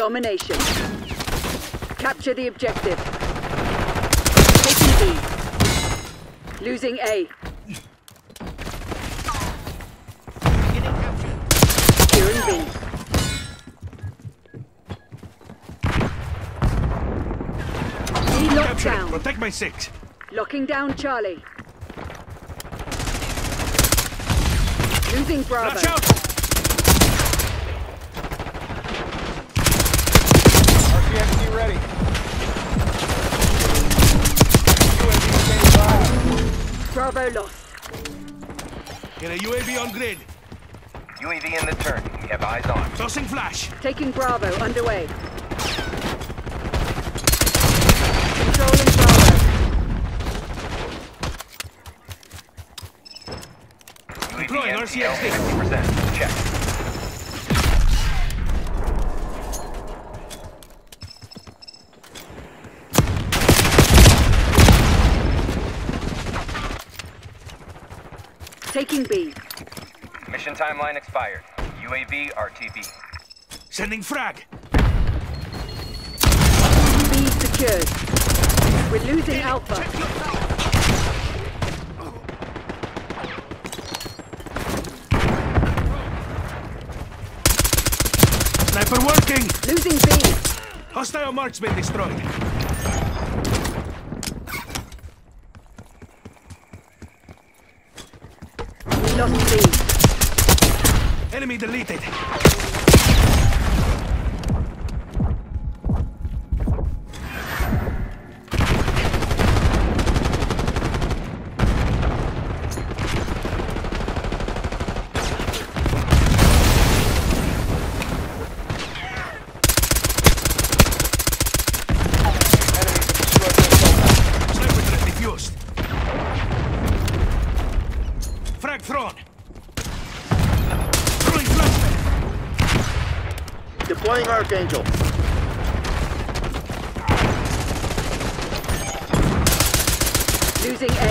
Domination. Capture the objective. Taking B. Losing A. Securing B. B locked down. Protect my six. Locking down Charlie. Losing Bravo. Flash out! RCXD ready. UAV standing Bravo lost. Get a UAV on grid. UAV in the turn. We have eyes on. Tossing flash. Taking Bravo underway. Controlling Bravo. Deploying RCXD. 50%. Check. Taking B. Mission timeline expired. UAV RTB. Sending frag. B secured. We're losing Alpha. Sniper working. Losing B. Hostile marksman destroyed. Lost B. Enemy deleted. Deploying Archangel. Losing A.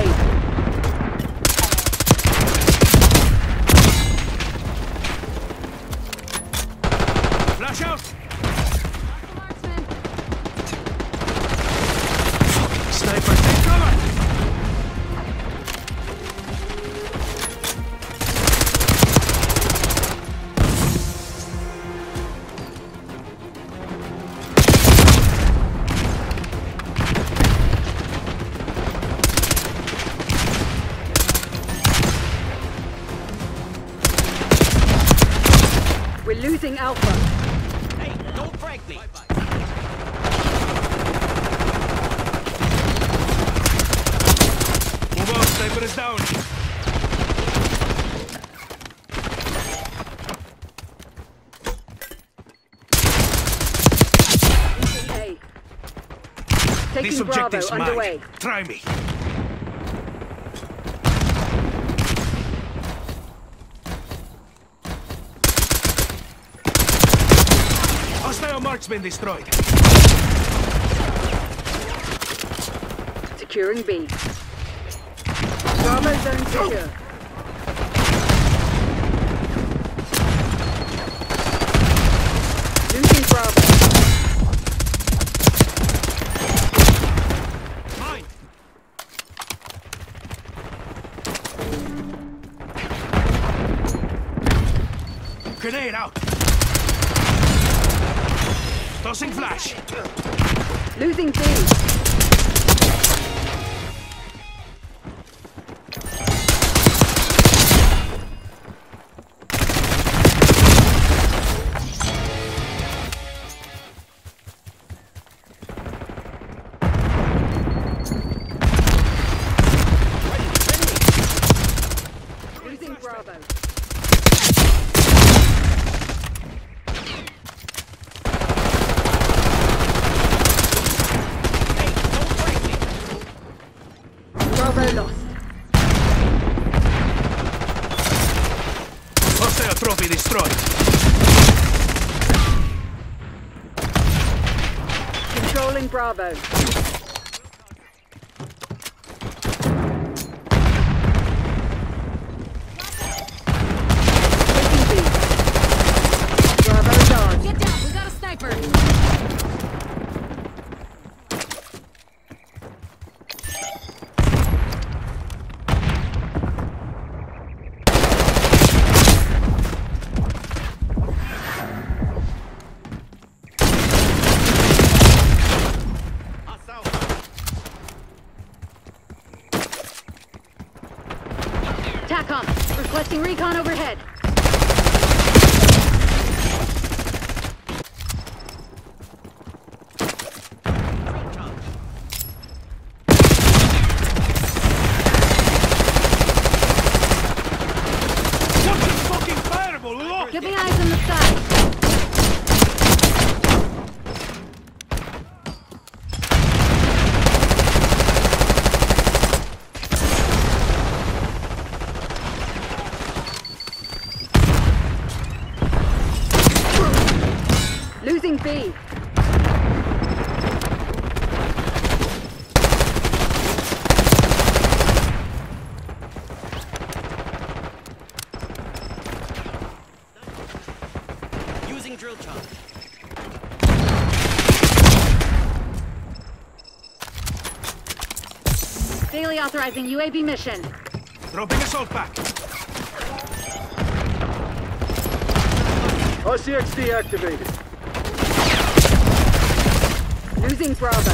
We're losing Alpha. Hey, don't break me. Move out, sniper is down. Losing Taking This Bravo objective's underway. Try me. Hostile marksman destroyed. Securing B. Bravo zone secure. Losing Bravo. Mine. Grenade out. Tossing flash. Losing B. Controlling Bravo. Requesting recon overhead. Losing B. Using drill charge. Daily authorizing UAV mission. Dropping assault pack. RCXD activated. Losing Bravo.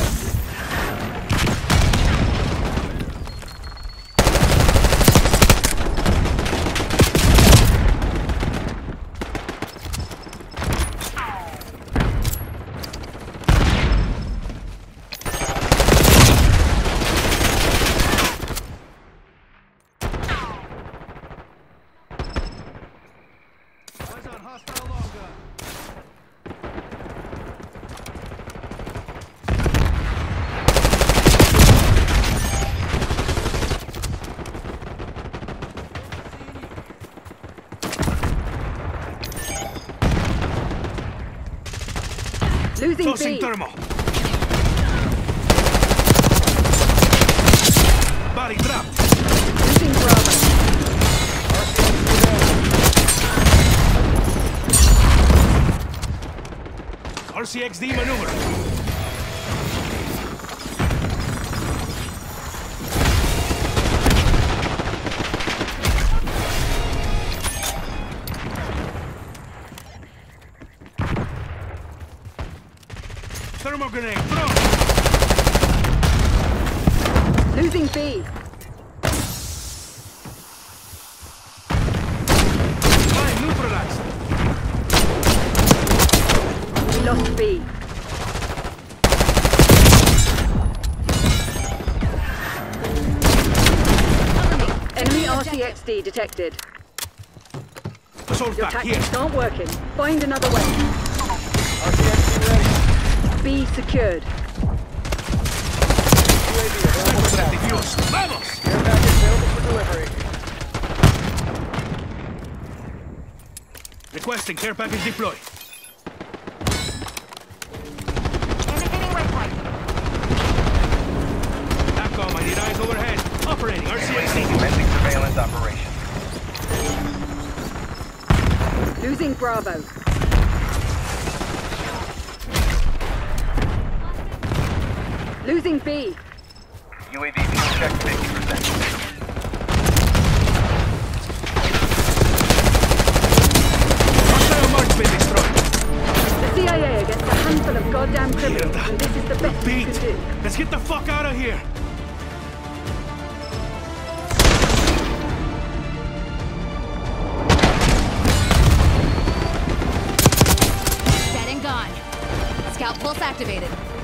Eyes on hostile long gun. Losing Tossing thermal. Body dropped. Losing Bravo. RCXD maneuver. Thermal grenade, throw! Losing B. Mine neutralized. We lost B. Enemy RCXD detected. Assault Your here. tactics aren't working. Find another way. RCXD ready. B secured. UAV available for Sniper action. defuse. Vamos! Care package available for delivery. Requesting care package deployed. TACOM, I need eyes overhead. Operating RCXD. Commencing surveillance operation. Losing Bravo. Losing B. UAV fuel check 50%. Hostile marksman destroyed. The CIA against a handful of goddamn criminals, and this is the best you Beat. can do. Let's get the fuck out of here. Dead and gone. Scout pulse activated.